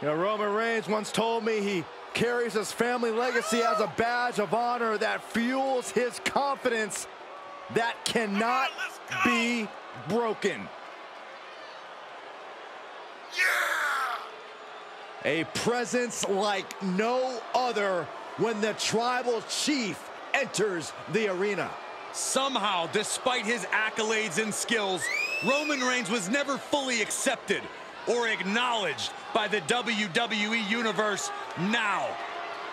You know, Roman Reigns once told me he carries his family legacy as a badge of honor that fuels his confidence that cannot be broken. A presence like no other when the tribal chief enters the arena. Somehow, despite his accolades and skills, Roman Reigns was never fully accepted or acknowledged by the WWE Universe. Now,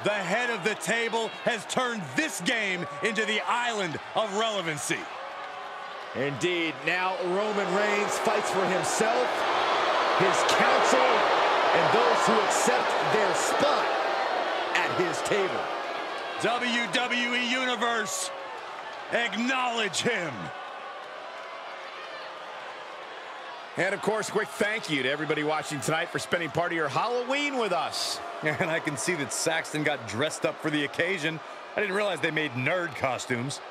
the head of the table has turned this game into the island of relevancy. Indeed, now Roman Reigns fights for himself, his council, and those who accept their spot at his table. WWE Universe, acknowledge him. And of course, quick thank you to everybody watching tonight for spending part of your Halloween with us. And I can see that Saxton got dressed up for the occasion. I didn't realize they made nerd costumes.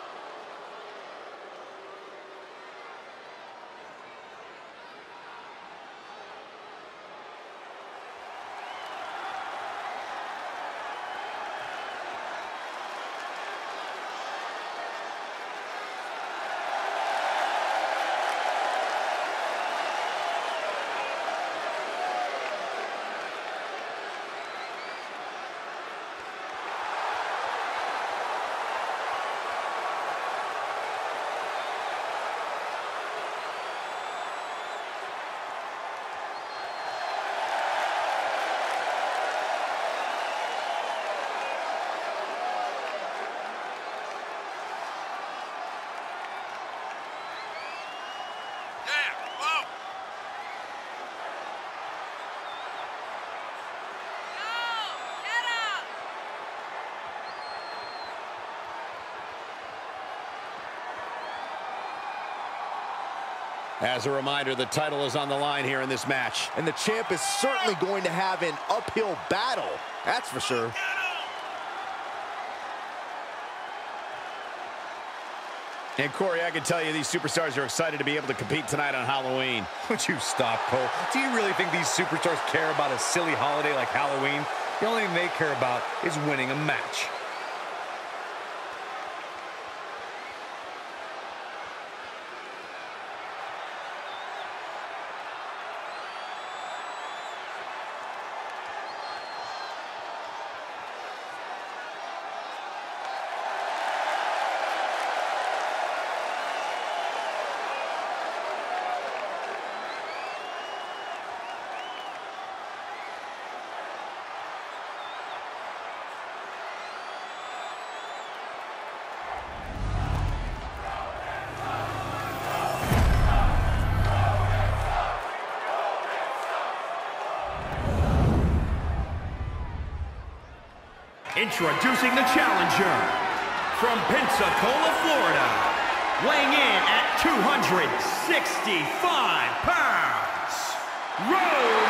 As a reminder, the title is on the line here in this match. And the champ is certainly going to have an uphill battle, that's for sure. And Corey, I can tell you these superstars are excited to be able to compete tonight on Halloween. Would you stop, Cole? Do you really think these superstars care about a silly holiday like Halloween? The only thing they care about is winning a match. Introducing the challenger from Pensacola, Florida, weighing in at 265 pounds, Roman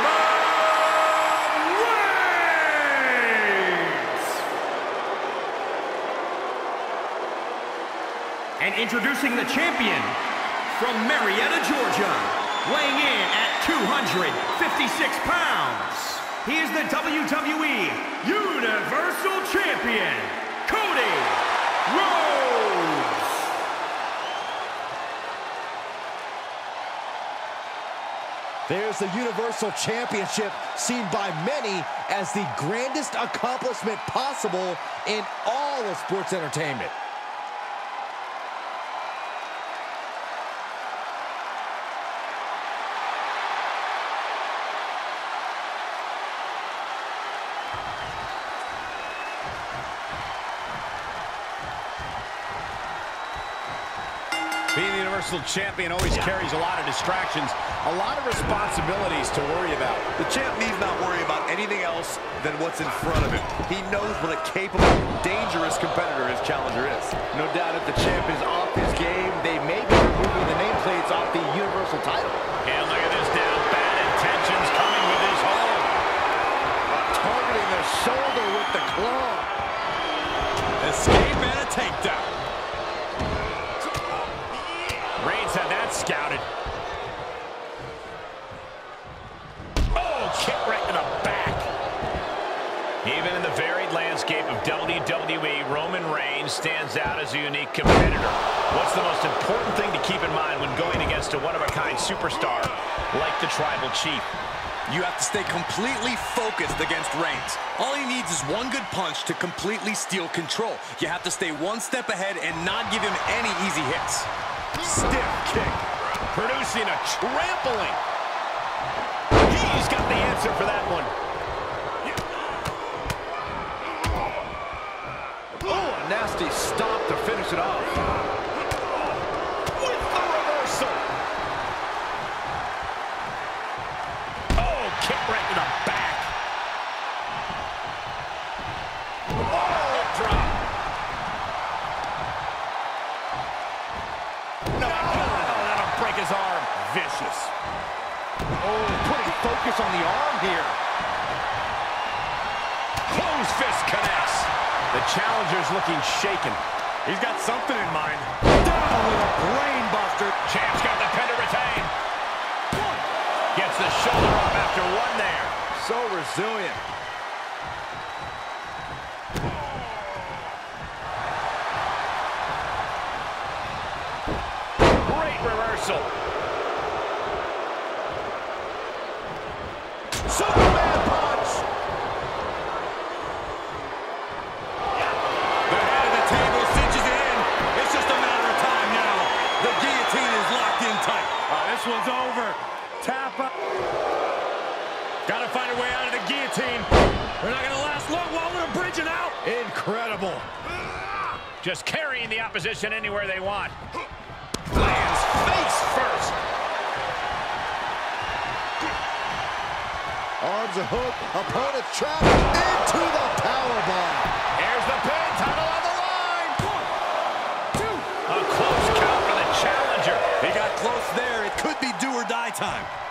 Reigns! And introducing the champion from Marietta, Georgia, weighing in at 256 pounds, he is the WWE Universal Champion, Cody Rhodes. There's the Universal Championship seen by many as the grandest accomplishment possible in all of sports entertainment. Being the Universal Champion always carries a lot of distractions, a lot of responsibilities to worry about. The champ needs not worry about anything else than what's in front of him. He knows what a capable, dangerous competitor his challenger is. No doubt if the champ is off his game, they may be removing the nameplates WWE, Roman Reigns stands out as a unique competitor. What's the most important thing to keep in mind when going against a one-of-a-kind superstar like the Tribal Chief? You have to stay completely focused against Reigns. All he needs is one good punch to completely steal control. You have to stay one step ahead and not give him any easy hits. Stiff kick, producing a trampling. He's got the answer for that one. Finish it off. With the reversal. Oh, kick right to the back. Oh, drop. No, oh, that'll break his arm. Vicious. Oh, putting focus on the arm here. Close fist connects. The challenger's looking shaken. He's got something in mind. Down with a brain buster. Champ's got the pin to retain. Gets the shoulder up after one there. So resilient. Great reversal. Incredible. Just carrying the opposition anywhere they want. Lands face first. Arms a hook. Opponent trapped into the powerbomb. Here's the pin. Title on the line. One, two. A close count for the challenger. He got close there. It could be do or die time.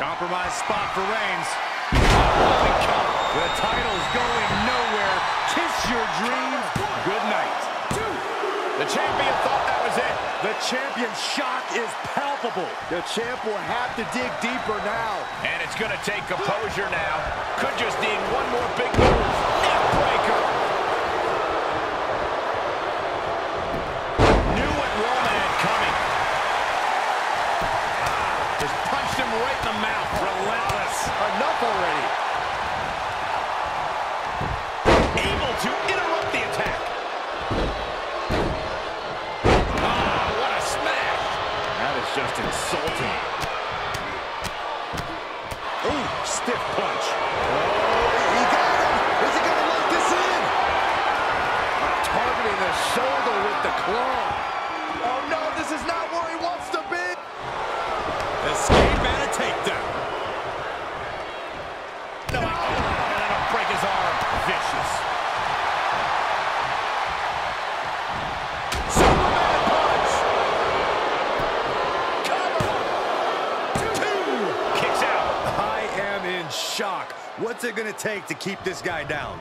Compromise spot for Reigns. The title's going nowhere. Kiss your dreams. Good night. The champion thought that was it. The champion's shock is palpable. The champ will have to dig deeper now. And it's going to take composure now. Could just need one more big move. Shoulder with the claw. Oh, no, this is not where he wants to be. Escape and a takedown. No, oh, that'll break his arm. Vicious. Superman punch. Cover. Two. Kicks out. I am in shock. What's it going to take to keep this guy down?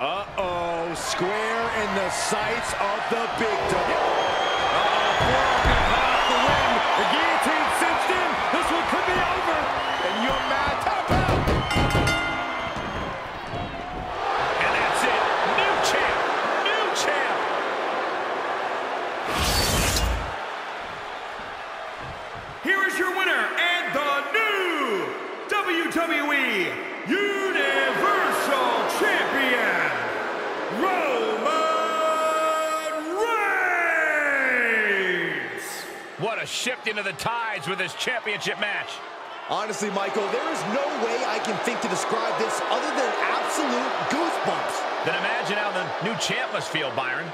Uh-oh, square in the sights of the big dog. Uh-oh, off a shifting of the tides with this championship match. Honestly, Michael, there is no way I can think to describe this other than absolute goosebumps. Then imagine how the new champ must feel, Byron.